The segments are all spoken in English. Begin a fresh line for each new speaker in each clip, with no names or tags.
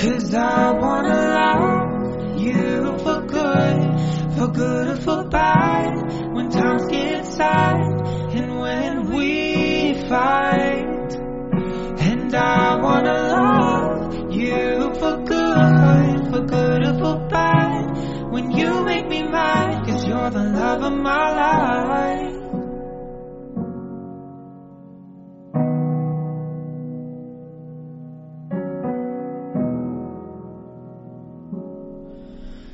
Cause I wanna love you for good, for good or for bad. When times get sad and when we fight. And I wanna love you for good, for good or for bad. When you make me mad, cause you're the love of my life.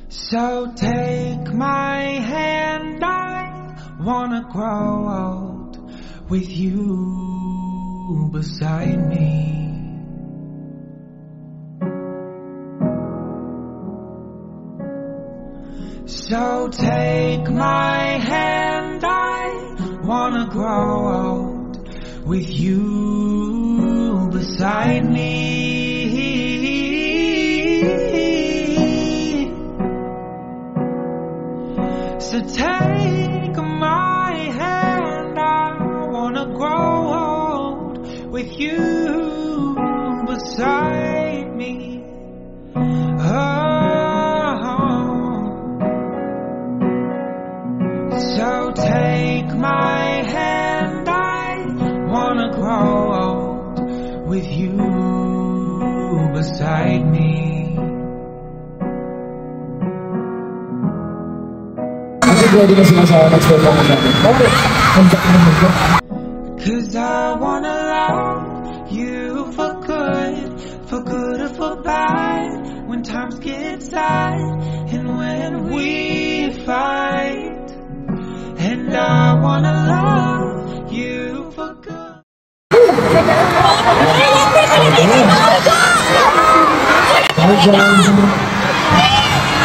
So take my hand, I wanna grow old with you beside me. So take my hand, I wanna grow old with you beside me. So take my hand, I wanna grow old with you beside me. Oh. So take my hand, I wanna grow old with you beside me. Cause I wanna love you for good, for good or for bad. When times get sad and when we fight. And I wanna love you for good.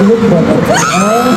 good. You look good.